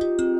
you